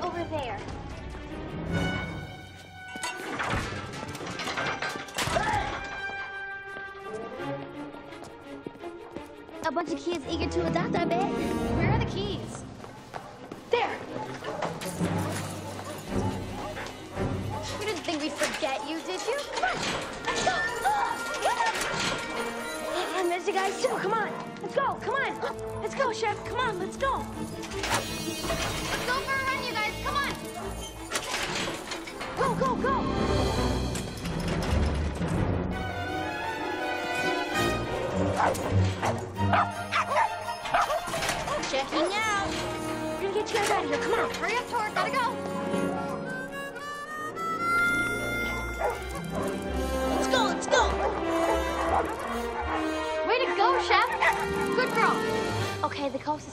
right over there. A bunch of kids eager to adopt, I bet. Where are the keys? There. You didn't think we'd forget you, did you? Come on. Let's go. I miss you guys too. Come on. Let's go. Come on. Let's go, Chef. Come on. Let's go. Checking out. We're gonna get you guys out of here. Come on. Hurry up, Tor. Gotta go. Let's go. Let's go. Way to go, Chef. Good girl. Okay, the coast is